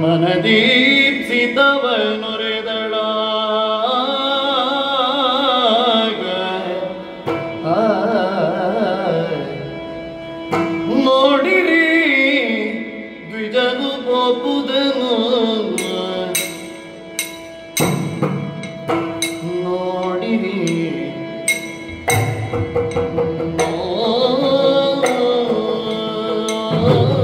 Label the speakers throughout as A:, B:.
A: ಮನದೀಪ್ಸಿತವನುರೆದಳ ನೋಡಿರಿ ದ್ವಿಜನು ಗೋಪುದನು ನೋಡಿರಿ Oh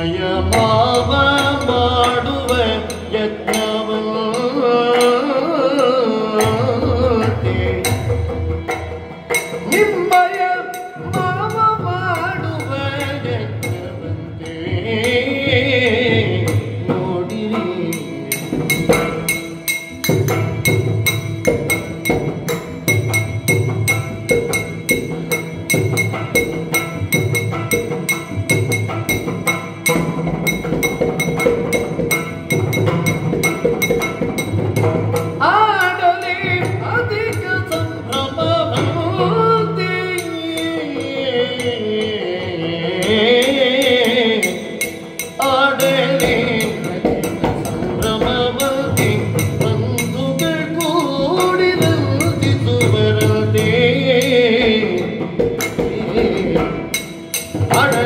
A: ನಯಮಾವ ಮಾಡುವ ಯಜ್ಞವು ನಿಮ್ಮಯ ಮಾವ ಮಾಡುವ ಯಜ್ಞವಂತೆ ನೋಡಿರಿ Thank you.